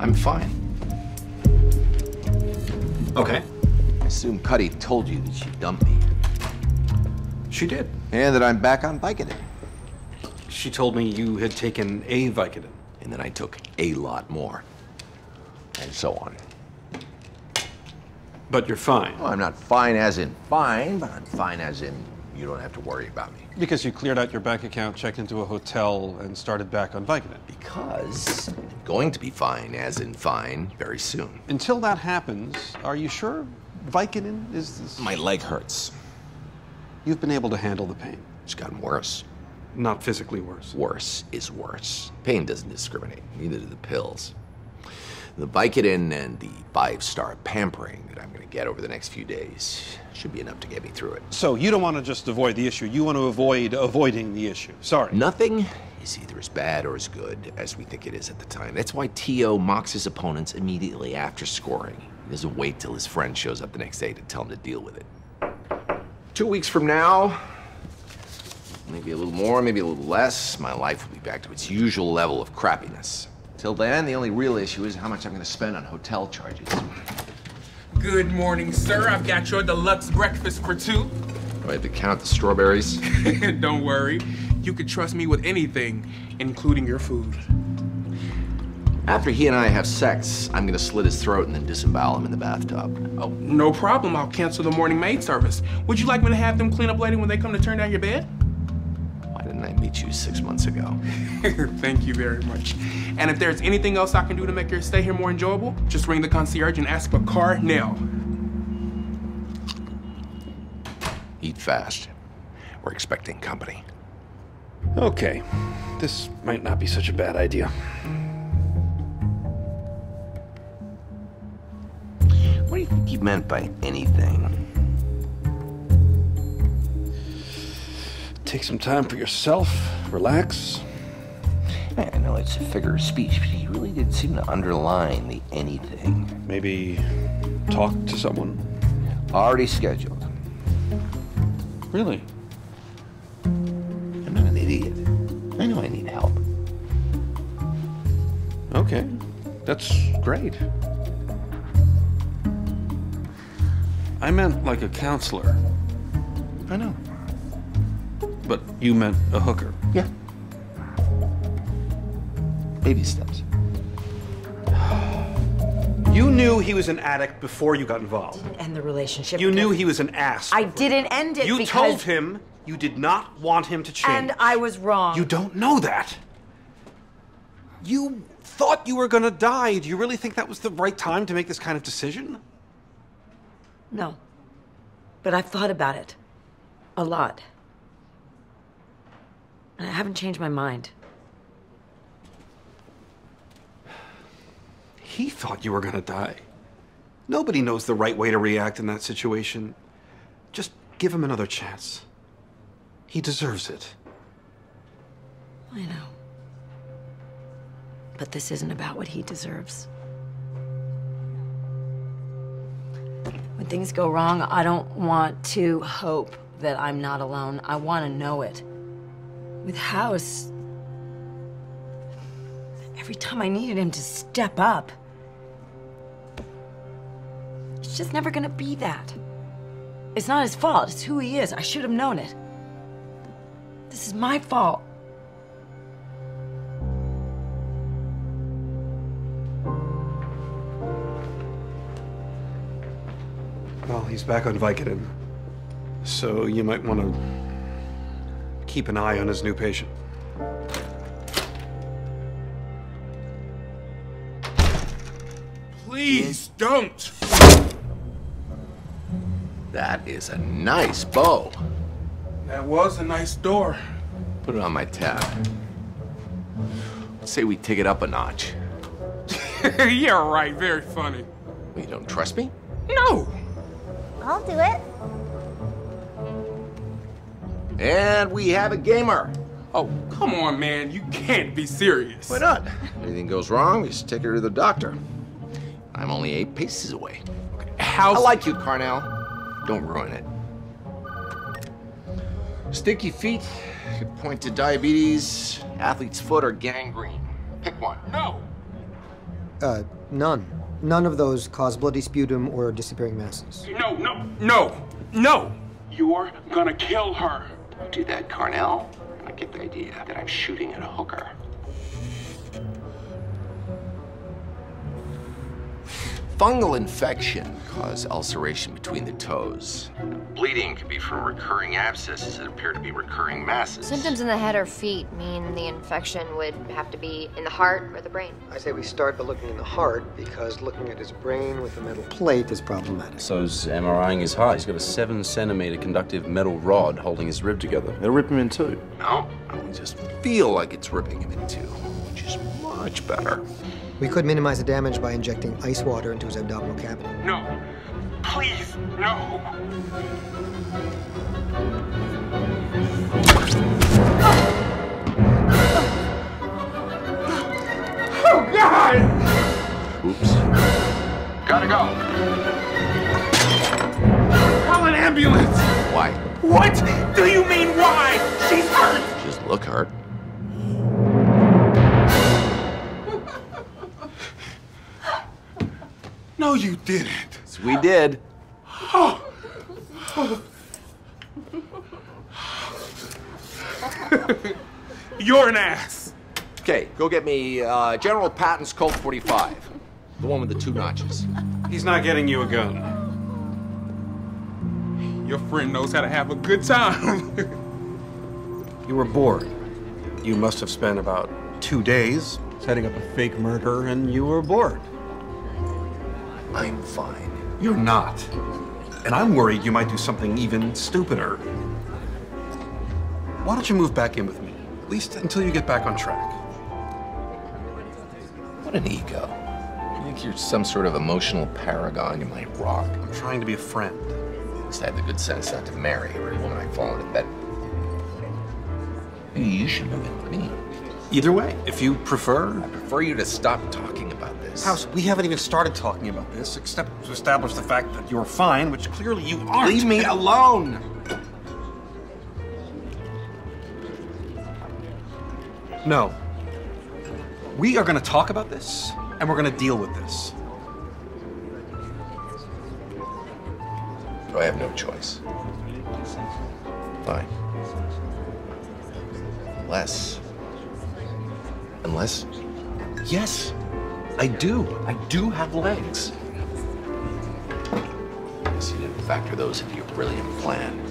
I'm fine. Okay. I assume Cuddy told you that she dumped me. She did. And that I'm back on Vicodin. She told me you had taken a Vicodin. And then I took a lot more. And so on. But you're fine. Well, I'm not fine as in fine, but I'm fine as in you don't have to worry about me. Because you cleared out your bank account, checked into a hotel, and started back on Vicodin. Because I'm going to be fine as in fine very soon. Until that happens, are you sure Vicodin is this? My leg hurts. You've been able to handle the pain. It's gotten worse. Not physically worse. Worse is worse. Pain doesn't discriminate, neither do the pills. The Vicodin and the five-star pampering that I'm going to get over the next few days should be enough to get me through it. So you don't want to just avoid the issue. You want to avoid avoiding the issue. Sorry. Nothing is either as bad or as good as we think it is at the time. That's why T.O. mocks his opponents immediately after scoring. He doesn't wait till his friend shows up the next day to tell him to deal with it. Two weeks from now, maybe a little more, maybe a little less, my life will be back to its usual level of crappiness. Till then, the only real issue is how much I'm going to spend on hotel charges. Good morning, sir. I've got your deluxe breakfast for two. Do I have to count the strawberries? Don't worry. You can trust me with anything, including your food. After he and I have sex, I'm going to slit his throat and then disembowel him in the bathtub. Oh, no problem. I'll cancel the morning maid service. Would you like me to have them clean up later when they come to turn down your bed? Why meet you six months ago? Thank you very much. And if there's anything else I can do to make your stay here more enjoyable, just ring the concierge and ask for Carnell. Eat fast. We're expecting company. Okay. This might not be such a bad idea. What do you think he meant by anything? Take some time for yourself, relax. I know it's a figure of speech, but he really didn't seem to underline the anything. Maybe talk to someone. Already scheduled. Really? I'm not an idiot. I know I need help. Okay. That's great. I meant like a counselor, I know. But you meant a hooker. Yeah. Baby steps. You knew he was an addict before you got involved. End the relationship. You knew he was an ass. I didn't end it You because. told him you did not want him to change. And I was wrong. You don't know that. You thought you were gonna die. Do you really think that was the right time to make this kind of decision? No. But I've thought about it. A lot. And I haven't changed my mind. He thought you were gonna die. Nobody knows the right way to react in that situation. Just give him another chance. He deserves it. I know. But this isn't about what he deserves. When things go wrong, I don't want to hope that I'm not alone. I want to know it. With House, every time I needed him to step up, it's just never gonna be that. It's not his fault, it's who he is. I should have known it. This is my fault. Well, he's back on Vicodin. So you might want to keep an eye on his new patient. Please don't. That is a nice bow. That was a nice door. Put it on my tab. Let's say we take it up a notch. yeah, right. Very funny. Well, you don't trust me? No. I'll do it. And we have a gamer. Oh, come on, man. You can't be serious. Why not? If anything goes wrong, we just take her to the doctor. I'm only eight paces away. How? I like you, Carnell. Don't ruin it. Sticky feet could point to diabetes, athlete's foot, or gangrene. Pick one. No. Uh, none. None of those cause bloody sputum or disappearing masses. No, no, no, no! You're gonna kill her. Don't that, Carnell. I get the idea that I'm shooting at a hooker. Fungal infection cause ulceration between the toes. Bleeding can be from recurring abscesses that appear to be recurring masses. Symptoms in the head or feet mean the infection would have to be in the heart or the brain. I say we start by looking in the heart because looking at his brain with a metal plate is problematic. So's MRIing his heart. He's got a seven centimeter conductive metal rod holding his rib together. It'll rip him in two. No, I just feel like it's ripping him in two, which is much better. We could minimize the damage by injecting ice water into his abdominal cavity. No. Please, no. Oh, God! Oops. Gotta go. Call an ambulance! Why? What do you mean, why? She's hurt! She doesn't look hurt. No, you didn't. Yes, we did. You're an ass. Okay, go get me uh, General Patton's Colt 45. The one with the two notches. He's not getting you a gun. Your friend knows how to have a good time. You were bored. You must have spent about two days setting up a fake murder, and you were bored. I'm fine. You're not. And I'm worried you might do something even stupider. Why don't you move back in with me? At least until you get back on track. What an ego. You think you're some sort of emotional paragon you might rock. I'm trying to be a friend. At least I have the good sense not to marry every woman I fall into bed with. Maybe you should move in with me. Either way, if you prefer. I prefer you to stop talking about this. House, we haven't even started talking about this, except to establish the fact that you're fine, which clearly you aren't. Leave me alone! No. We are going to talk about this, and we're going to deal with this. I have no choice. Fine. Unless. Unless. Yes, I do. I do have legs. Guess you didn't factor those into your brilliant plan.